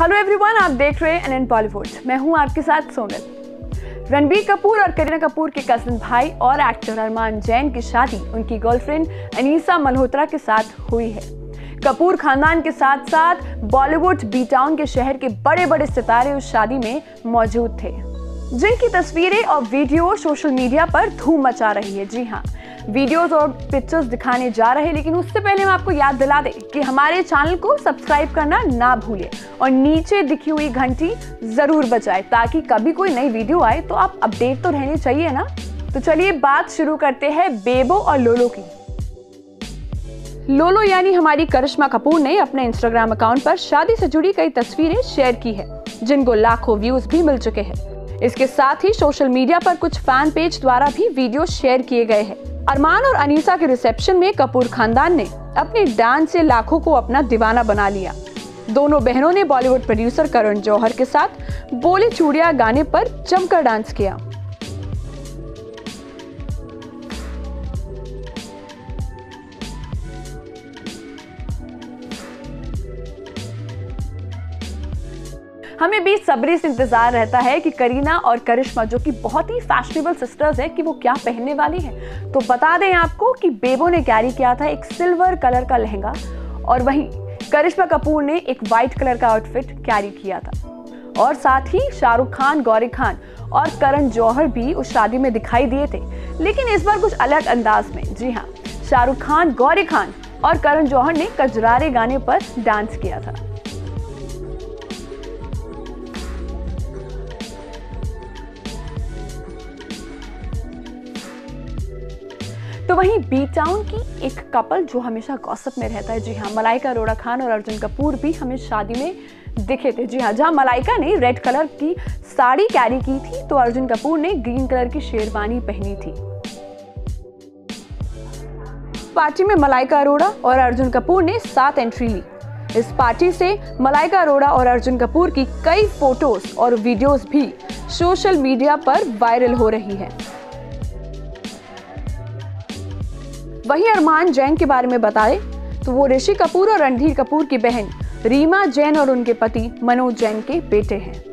Hello everyone आप देख रहे हैं एन बॉलीवुड मैं हूँ आपके साथ सोनल. रणबीर कपूर और करीना कपूर के कजिन भाई और एक्टर अरमान जैन की शादी उनकी गर्लफ्रेंड अनीसा मल्होत्रा के साथ हुई है. कपूर खानदान के साथ साथ बॉलीवुड बी टाउन के शहर के बड़े बड़े सितारे उस शादी में मौजूद थे. जिनकी तस्वीरें और वीडियो सोशल मीडिया पर धूम मचा रही है. जी हाँ वीडियोस और पिक्चर्स दिखाने जा रहे हैं लेकिन उससे पहले मैं आपको याद दिला दें कि हमारे चैनल को सब्सक्राइब करना ना भूलें और नीचे दिखी हुई घंटी ज़रूर बजाएँ, ताकि कभी कोई नई वीडियो आए तो आप अपडेट तो रहने चाहिए ना? तो चलिए बात शुरू करते हैं बेबो और लोलो की। लोलो यानी हमारी करिश्मा कपूर ने अपने इंस्टाग्राम अकाउंट पर शादी से जुड़ी कई तस्वीरें शेयर की है, जिनको लाखों व्यूज़ भी मिल चुके हैं। इसके साथ ही सोशल मीडिया पर कुछ फ़ैन पेज द्वारा भी वीडियो शेयर किए गए हैं। अरमान और अनीसा के रिसेप्शन में कपूर खानदान ने अपने डांस से लाखों को अपना दीवाना बना लिया। दोनों बहनों ने बॉलीवुड प्रोड्यूसर करण जौहर के साथ बोले चूड़िया गाने पर जमकर डांस किया। हमें भी सब्री से इंतज़ार रहता है कि करीना और करिश्मा, जो कि बहुत ही फैशनेबल सिस्टर्स है, कि वो क्या पहनने वाली हैं। तो बता दें आपको कि बेबो ने कैरी किया था एक सिल्वर कलर का लहंगा और वहीं करिश्मा कपूर ने एक वाइट कलर का आउटफिट कैरी किया था। और साथ ही शाहरुख खान, गौरी खान और करण जौहर भी उस शादी में दिखाई दिए थे। लेकिन इस बार कुछ अलग अंदाज में, जी हाँ शाहरुख खान, गौरी खान और करण जौहर ने कजरारे गाने पर डांस किया था। तो वहीं बी टाउन की एक कपल जो हमेशा गॉसप में रहता है, जी हाँ मलाइका अरोड़ा खान और अर्जुन कपूर भी हमें शादी में दिखे थे। जी हाँ जहाँ मलाइका ने रेड कलर की साड़ी कैरी की थी तो अर्जुन कपूर ने ग्रीन कलर की शेरवानी पहनी थी। पार्टी में मलाइका अरोड़ा और अर्जुन कपूर ने सात एंट्री ली। इस पार्टी से मलाइका अरोड़ा और अर्जुन कपूर की कई फ़ोटोज़ और वीडियोस भी सोशल मीडिया पर वायरल हो रही है। वहीं अरमान जैन के बारे में बताए तो वो ऋषि कपूर और रणधीर कपूर की बहन रीमा जैन और उनके पति मनोज जैन के बेटे हैं।